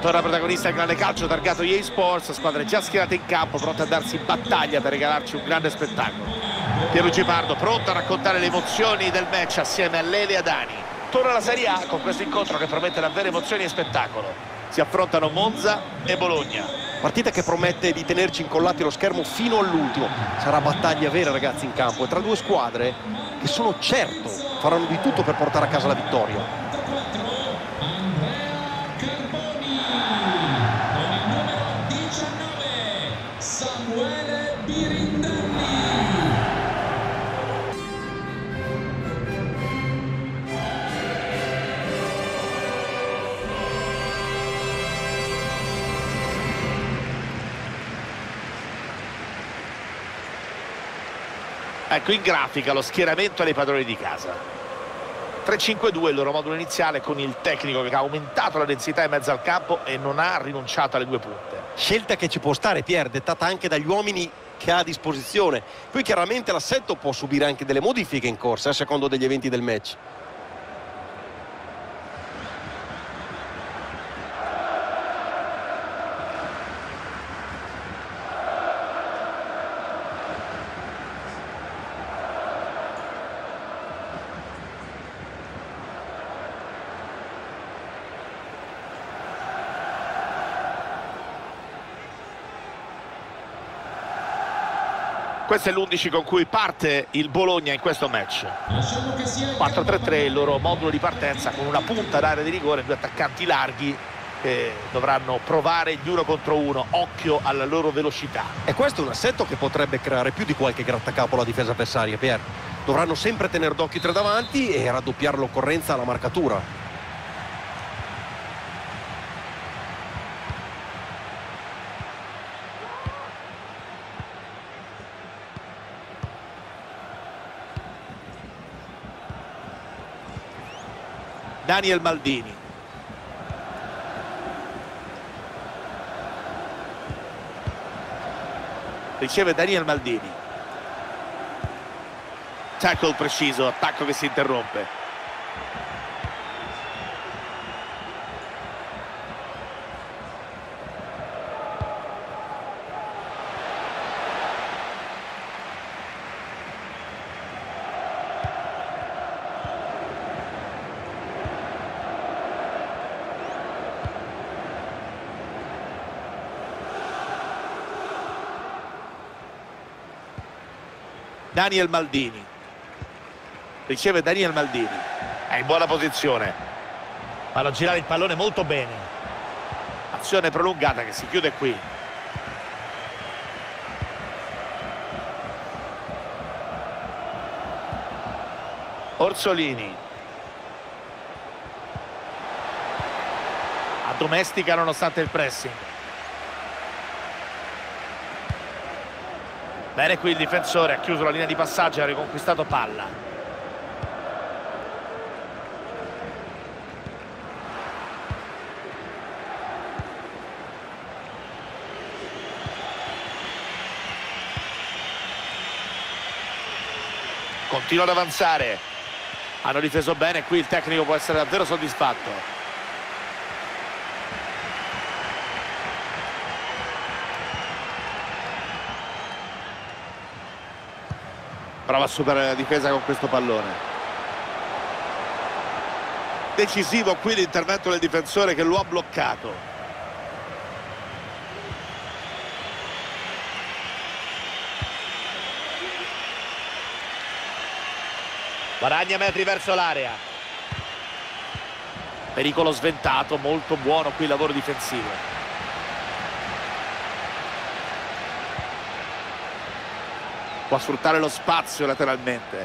Torna protagonista il grande calcio targato EA Sports, squadre già schierate in campo, pronte a darsi battaglia per regalarci un grande spettacolo. Pierluigi Pardo pronto a raccontare le emozioni del match assieme a Lele Adani. Torna la Serie A con questo incontro che promette davvero emozioni e spettacolo. Si affrontano Monza e Bologna. Partita che promette di tenerci incollati lo schermo fino all'ultimo. Sarà battaglia vera ragazzi in campo e tra due squadre che sono certo faranno di tutto per portare a casa la vittoria. Ecco in grafica lo schieramento dei padroni di casa. 3-5-2 il loro modulo iniziale con il tecnico che ha aumentato la densità in mezzo al campo e non ha rinunciato alle due punte. Scelta che ci può stare, Pier, dettata anche dagli uomini che ha a disposizione. Poi chiaramente l'assetto può subire anche delle modifiche in corsa a secondo degli eventi del match. Questo è l'11 con cui parte il Bologna in questo match. 4-3-3 il loro modulo di partenza con una punta d'area di rigore, due attaccanti larghi che dovranno provare gli uno contro uno. Occhio alla loro velocità. E questo è un assetto che potrebbe creare più di qualche grattacapo alla difesa avversaria, Pier. Dovranno sempre tenere d'occhio i tre davanti e raddoppiare l'occorrenza alla marcatura. Daniel Maldini. Riceve Daniel Maldini. Tackle preciso, attacco che si interrompe. Daniel Maldini. Riceve Daniel Maldini. È in buona posizione. Vanno a girare il pallone molto bene. Azione prolungata che si chiude qui. Orsolini. Addomestica nonostante il pressing Bene qui il difensore, ha chiuso la linea di passaggio e ha riconquistato palla. Continua ad avanzare. Hanno difeso bene, qui il tecnico può essere davvero soddisfatto. Prova a superare la difesa con questo pallone. Decisivo qui l'intervento del difensore che lo ha bloccato. Guadagna metri verso l'area. Pericolo sventato molto buono qui il lavoro difensivo può sfruttare lo spazio lateralmente.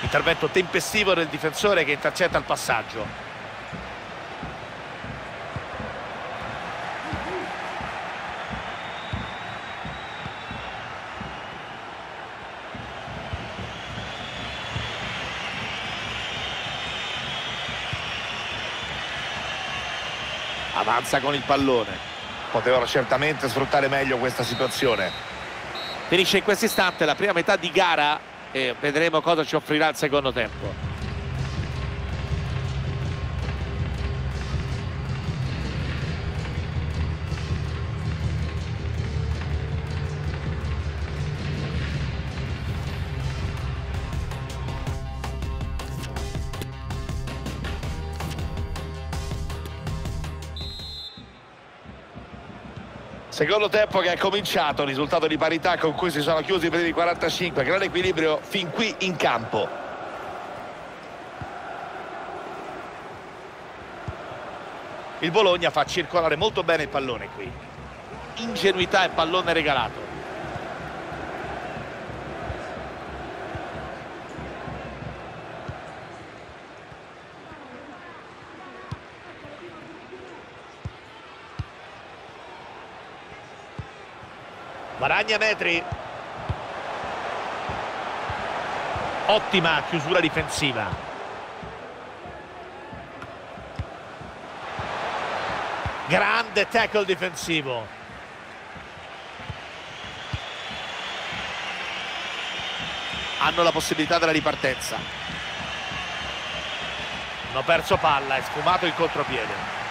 Intervento tempestivo del difensore che intercetta il passaggio avanza con il pallone potevano certamente sfruttare meglio questa situazione. Finisce in questo istante la prima metà di gara e vedremo cosa ci offrirà il secondo tempo. Secondo tempo che è cominciato, risultato di parità con cui si sono chiusi i primi 45, grande equilibrio fin qui in campo. Il Bologna fa circolare molto bene il pallone qui. Ingenuità e pallone regalato. Varagna metri. Ottima chiusura difensiva. Grande tackle difensivo. Hanno la possibilità della ripartenza. Hanno perso palla, è sfumato il contropiede.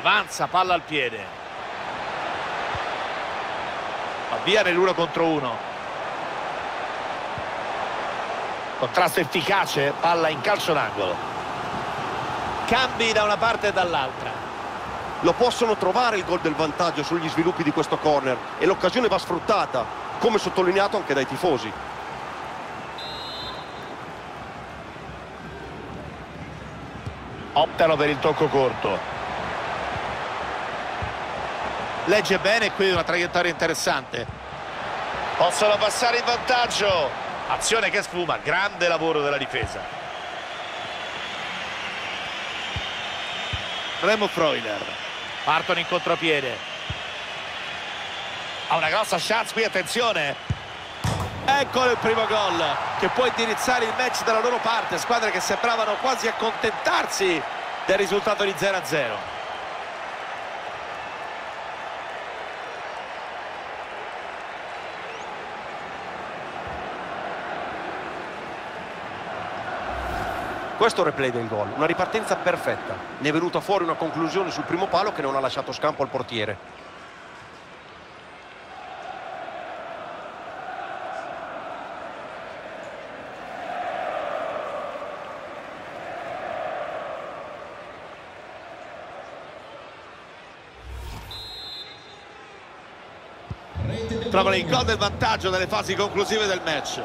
Avanza palla al piede. Avvia nell'uno contro uno. Contrasto efficace palla in calcio d'angolo. Cambi da una parte e dall'altra. Lo possono trovare il gol del vantaggio sugli sviluppi di questo corner e l'occasione va sfruttata come sottolineato anche dai tifosi. Optano per il tocco corto legge bene qui una traiettoria interessante. Possono passare in vantaggio. Azione che sfuma grande lavoro della difesa. Remo Freuler. Partono in contropiede. Ha una grossa chance qui attenzione. Eccolo il primo gol che può indirizzare il match dalla loro parte. Squadre che sembravano quasi accontentarsi del risultato di 0 a 0 Questo replay del gol, una ripartenza perfetta. Ne è venuta fuori una conclusione sul primo palo che non ha lasciato scampo al portiere. Trovano il gol del vantaggio nelle fasi conclusive del match.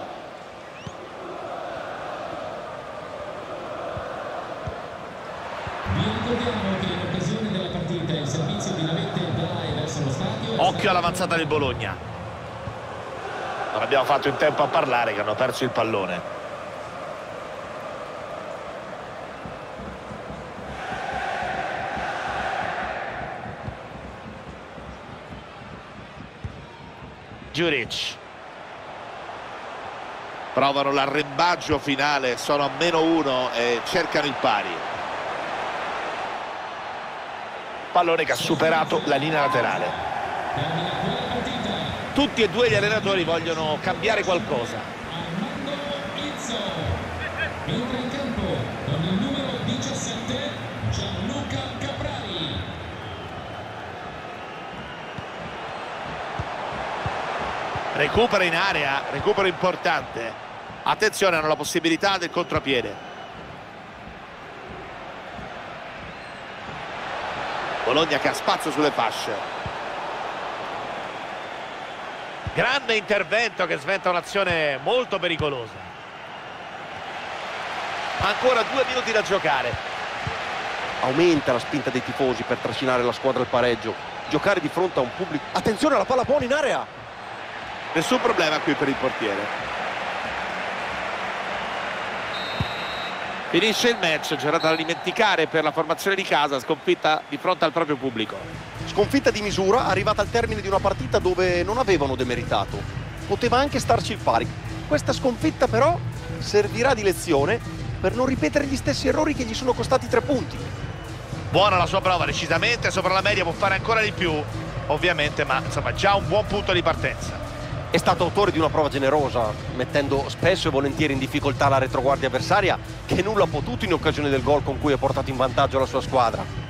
Occhio all'avanzata del Bologna. Non abbiamo fatto in tempo a parlare che hanno perso il pallone. Giuric. Provano l'arrembaggio finale, sono a meno uno e cercano il pari. Pallone che ha superato la linea laterale tutti e due gli allenatori vogliono cambiare qualcosa. Recupera in area recupero importante. Attenzione hanno la possibilità del contropiede. Bologna che ha spazio sulle fasce grande intervento che sventa un'azione molto pericolosa. Ancora due minuti da giocare. Aumenta la spinta dei tifosi per trascinare la squadra al pareggio. Giocare di fronte a un pubblico attenzione alla palla buona in area. Nessun problema qui per il portiere Finisce il match, giornata da dimenticare per la formazione di casa, sconfitta di fronte al proprio pubblico sconfitta di misura arrivata al termine di una partita dove non avevano demeritato poteva anche starci il pari. Questa sconfitta però servirà di lezione per non ripetere gli stessi errori che gli sono costati tre punti. Buona la sua prova, decisamente sopra la media, può fare ancora di più, ovviamente, ma insomma già un buon punto di partenza. È stato autore di una prova generosa, mettendo spesso e volentieri in difficoltà la retroguardia avversaria, che nulla ha potuto in occasione del gol con cui ha portato in vantaggio la sua squadra.